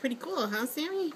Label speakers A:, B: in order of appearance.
A: Pretty cool, huh, Sammy?